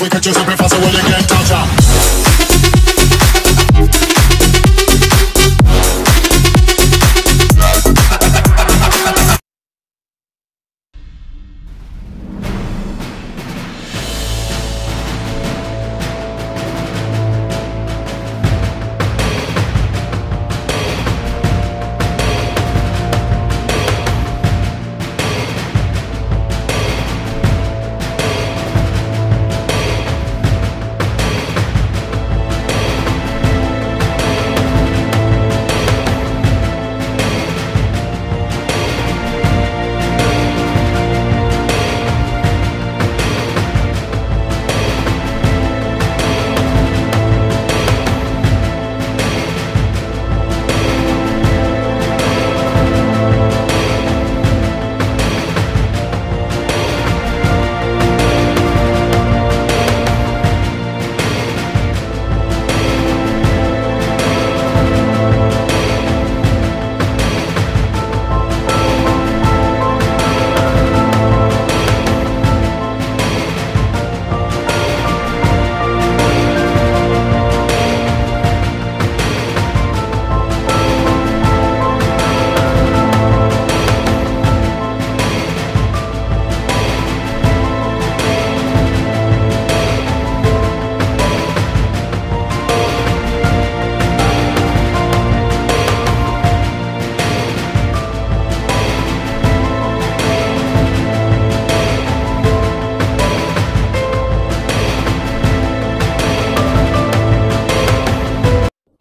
we catch you something fast, well, you can't touch her.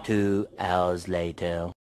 Two hours later.